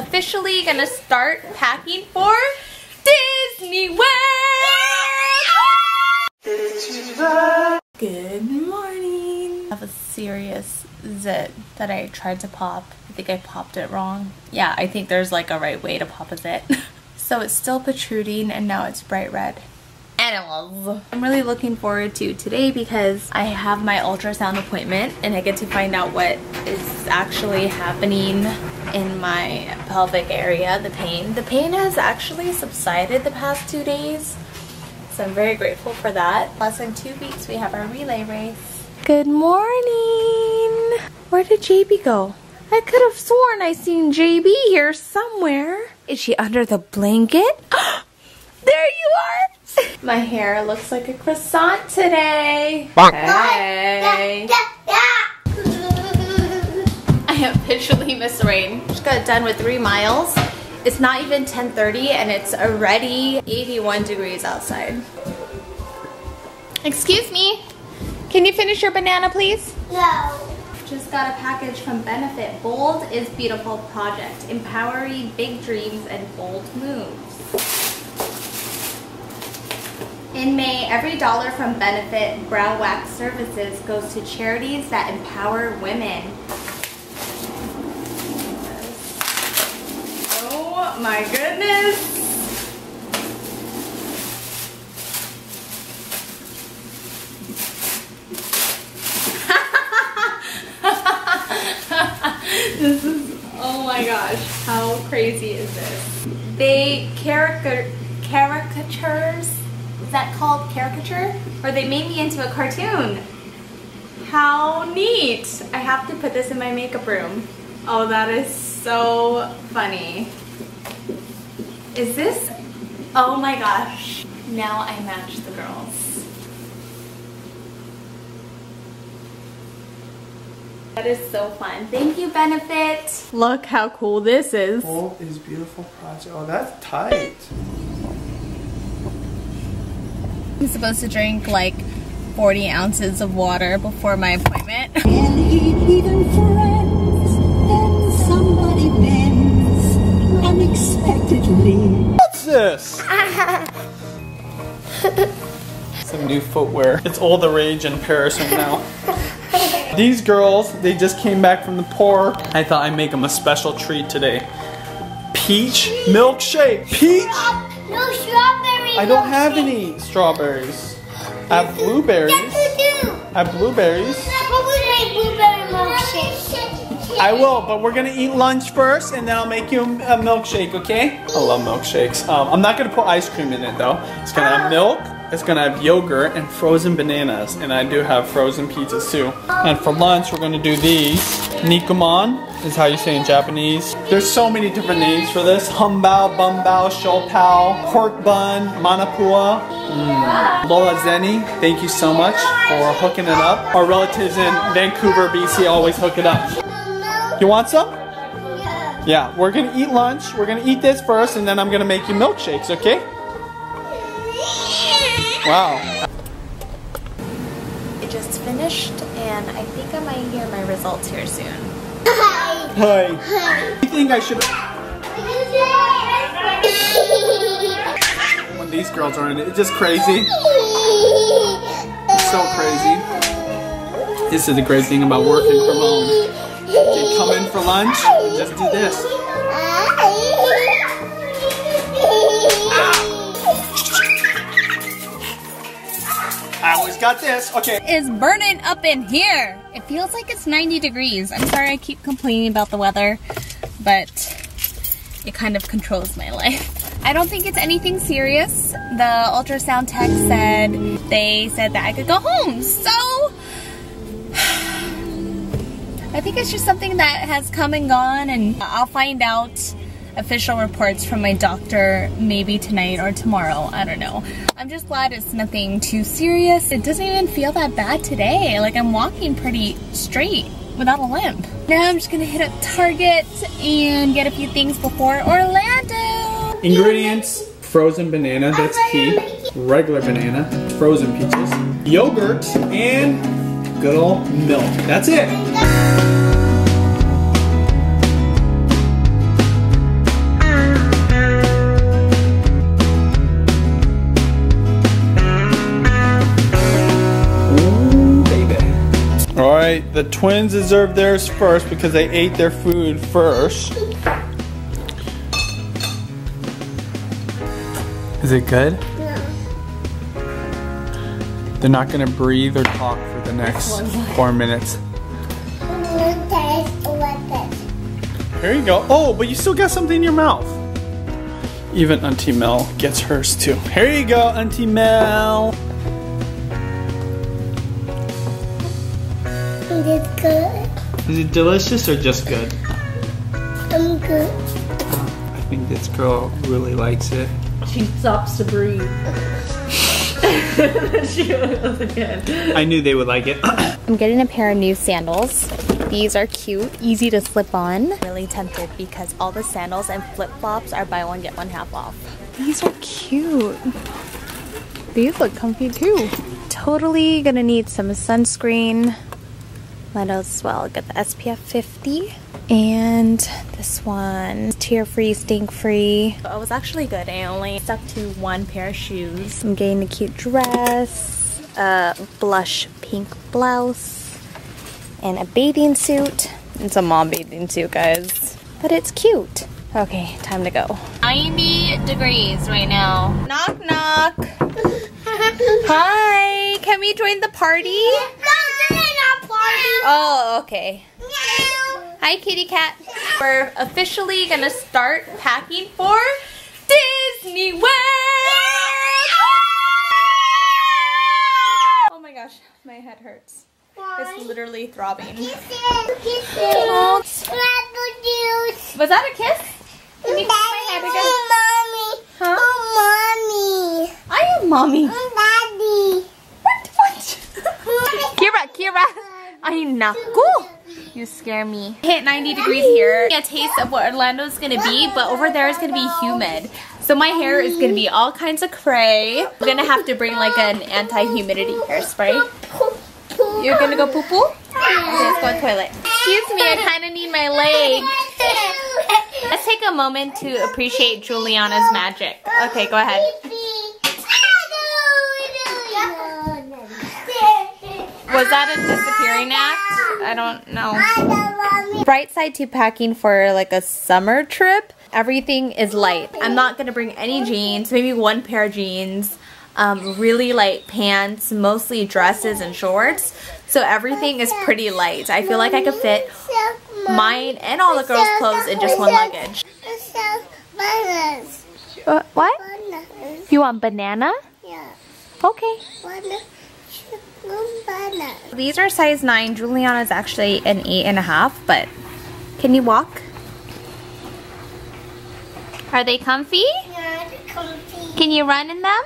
officially gonna start packing for Disney World! Good morning. I have a serious zit that I tried to pop. I think I popped it wrong. Yeah, I think there's like a right way to pop a zit. so it's still protruding and now it's bright red animals. I'm really looking forward to today because I have my ultrasound appointment and I get to find out what is actually happening in my pelvic area, the pain. The pain has actually subsided the past two days, so I'm very grateful for that. Less than two weeks, we have our relay race. Good morning! Where did JB go? I could have sworn I seen JB here somewhere. Is she under the blanket? there you are! My hair looks like a croissant today. Bonk. Hey. I officially miss rain. Just got done with three miles. It's not even 10.30 and it's already 81 degrees outside. Excuse me. Can you finish your banana, please? No. Just got a package from Benefit. Bold is Beautiful Project. Empowering big dreams and bold moves. In May, every dollar from Benefit Brow Wax Services goes to charities that empower women. Oh my goodness! this is, oh my gosh, how crazy is this? They caricature, caricatures is that called caricature? Or they made me into a cartoon. How neat. I have to put this in my makeup room. Oh, that is so funny. Is this, oh my gosh. Now I match the girls. That is so fun. Thank you, Benefit. Look how cool this is. Oh, is beautiful project. Oh, that's tight. I'm supposed to drink like 40 ounces of water before my appointment. What's this? Some new footwear. It's all the rage in Paris right now. These girls, they just came back from the poor. I thought I'd make them a special treat today. Peach milkshake. Peach? No strawberry. I don't have any strawberries. I have blueberries. Yes, you do. I have blueberries. I will, but we're gonna eat lunch first, and then I'll make you a milkshake, okay? I love milkshakes. Um, I'm not gonna put ice cream in it though. It's gonna have milk, it's gonna have yogurt, and frozen bananas. And I do have frozen pizzas too. And for lunch, we're gonna do these. Nikuman is how you say in Japanese. There's so many different names for this. Humbao, Bumbao, Siopao, Pork Bun, Manapua. Mm. Lola Zeni, thank you so much for hooking it up. Our relatives in Vancouver, BC always hook it up. You want some? Yeah, we're gonna eat lunch. We're gonna eat this first and then I'm gonna make you milkshakes, okay? Wow. Just finished and I think I might hear my results here soon. Hi. Hi. Hi. You think I should... when these girls are in it, it's just crazy. It's so crazy. This is the great thing about working from home. You come in for lunch and just do this. Got this. Okay. It's burning up in here. It feels like it's 90 degrees. I'm sorry I keep complaining about the weather, but it kind of controls my life. I don't think it's anything serious. The ultrasound tech said, they said that I could go home. So, I think it's just something that has come and gone and I'll find out official reports from my doctor maybe tonight or tomorrow. I don't know. I'm just glad it's nothing too serious. It doesn't even feel that bad today. Like I'm walking pretty straight without a limp. Now I'm just gonna hit up Target and get a few things before Orlando. Ingredients, frozen banana, that's key. Regular banana, frozen peaches, yogurt, and good old milk. That's it. Right, the twins deserve theirs first because they ate their food first. Is it good? They're not gonna breathe or talk for the next four minutes. Here you go. Oh, but you still got something in your mouth. Even Auntie Mel gets hers too. Here you go, Auntie Mel. It's good. Is it delicious or just good? I'm good. I think this girl really likes it. She stops to breathe. she goes again. I knew they would like it. I'm getting a pair of new sandals. These are cute, easy to slip on. Really tempted because all the sandals and flip-flops are buy one get one half off. These are cute. These look comfy too. Totally gonna need some sunscreen. Might as well get the SPF 50. And this one, tear free, stink free. It was actually good. I only stuck to one pair of shoes. I'm getting a cute dress, a blush pink blouse, and a bathing suit. It's a mom bathing suit, guys. But it's cute. Okay, time to go. 90 degrees right now. Knock, knock. Hi, can we join the party? Oh, okay. Hi, kitty cat. We're officially gonna start packing for Disney World. Oh my gosh, my head hurts. It's literally throbbing. Oh, was that a kiss? Can you kiss my head again? Huh? Oh, I am mommy. mommy. What? What? Keira, Keira. Ay, naku. You scare me. Hit 90 degrees here. A taste of what Orlando's gonna be, but over there is gonna be humid. So my hair is gonna be all kinds of cray. I'm gonna have to bring like an anti-humidity hairspray. You're gonna go poo poo? Okay, let's go to the toilet. Excuse me, I kinda need my leg. Let's take a moment to appreciate Julianna's magic. Okay, go ahead. Was that a disappearing act? I don't know. Bright side to packing for like a summer trip, everything is light. I'm not gonna bring any jeans, maybe one pair of jeans, um, really light pants, mostly dresses and shorts. So everything is pretty light. I feel like I could fit mine and all the girls' clothes in just one luggage. Bananas. Uh, what? Bananas. You want banana? Yeah. Okay. Bananas. Bananas. These are size 9. Julianna's actually an 8.5, but can you walk? Are they comfy? Yeah, the comfy. Can you run in them?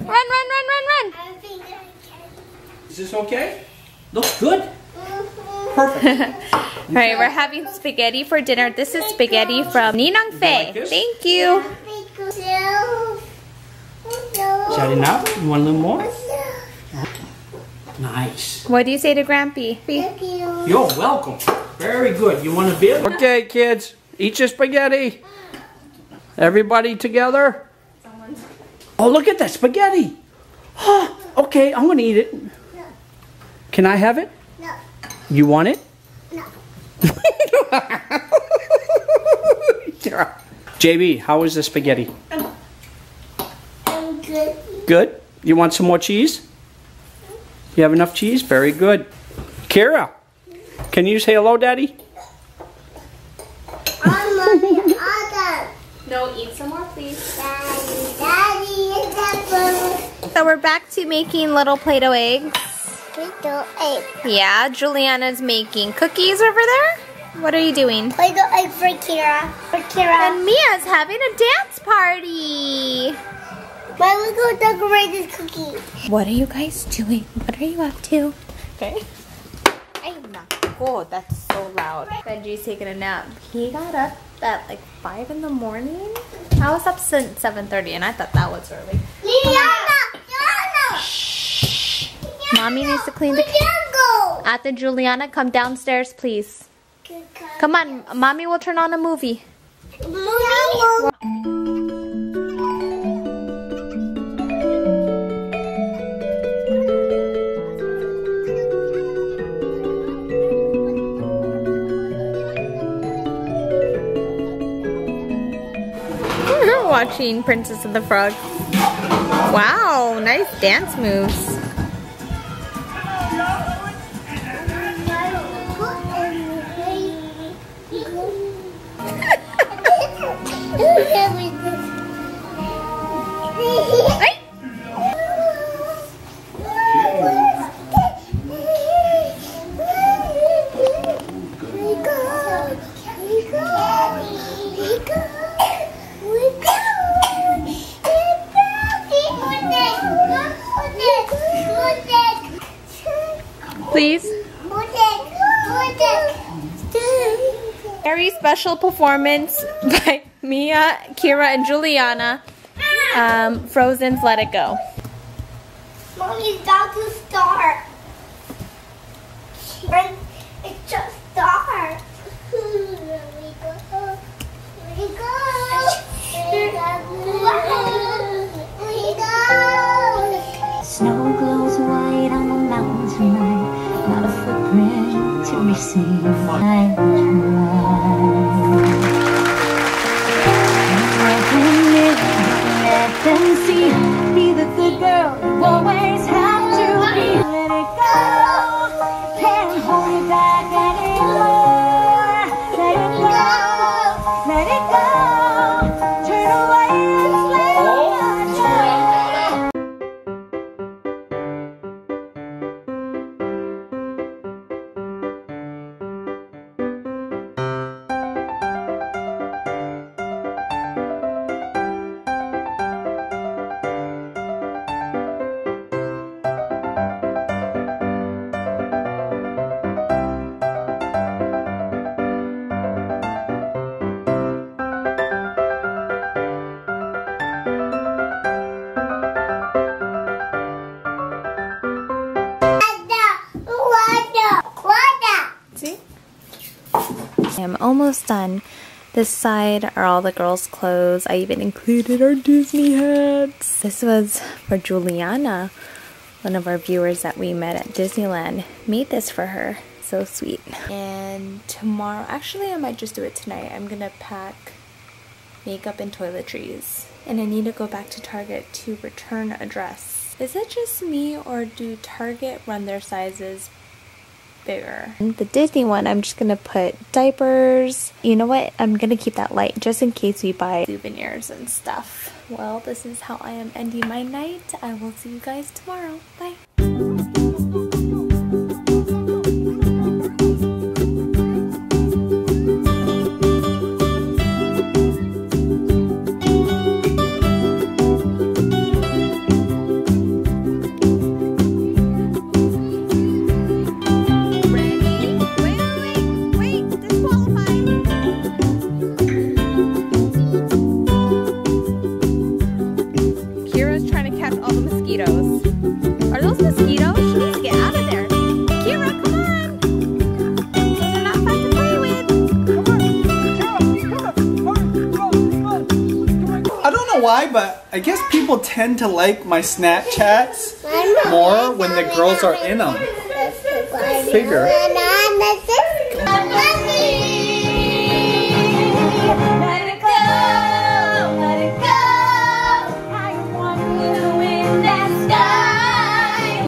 Run, run, run, run, run. I think I can. Is this okay? Looks good. Mhm. Perfect. All right, we're having spaghetti for dinner. This is spaghetti from Ninang Fei. like this? Thank you. So, no. Is that enough? You want a little more? Nice. What do you say to Grampy? Thank you. You're welcome. Very good. You want a bit? Okay, kids, eat your spaghetti. Everybody together. Oh, look at that spaghetti. okay, I'm gonna eat it. Can I have it? No. You want it? No. JB, how is the spaghetti? I'm good. Good. You want some more cheese? You have enough cheese? Very good. Keira, can you say hello, Daddy? I'm mommy. Other. No, eat some more, please. Daddy. Daddy So we're back to making little Play-Doh eggs. Little egg. Yeah, Julianna's making cookies over there. What are you doing? Little egg for Keira. For Keira. And Miya's having a dance party. Why we go decorate cookie? What are you guys doing? What are you up to? Okay. I'm not. Oh, that's so loud. Benji's taking a nap. He got up at like 5 in the morning. I was up since 7.30 and I thought that was early. Liana! Liana! Mommy needs to clean the... Liana! At the Julianna, come downstairs, please. Come on, Mommy will turn on a movie. Mommy! Watching Princess of the Frog. Wow, nice dance moves. Special performance by Miya, Keira, and Julianna. Um, Frozen's Let It Go. Mommy's about to start. And It's just start. Here we go. Here we go. Here we go. Snow glows white on the mountain tonight, not a footprint to be seen. I let I'm almost done. This side are all the girls' clothes. I even included our Disney hats. This was for Juliana, one of our viewers that we met at Disneyland. Made this for her. So sweet. And tomorrow, actually I might just do it tonight. I'm gonna pack makeup and toiletries. And I need to go back to Target to return a dress. Is it just me or do Target run their sizes bigger. The Disney one, I'm just gonna put diapers. You know what? I'm gonna keep that light just in case we buy souvenirs and stuff. Well, this is how I am ending my night. I will see you guys tomorrow. Bye. Why, but I guess people tend to like my Snapchats more when the girls are in them. Figure.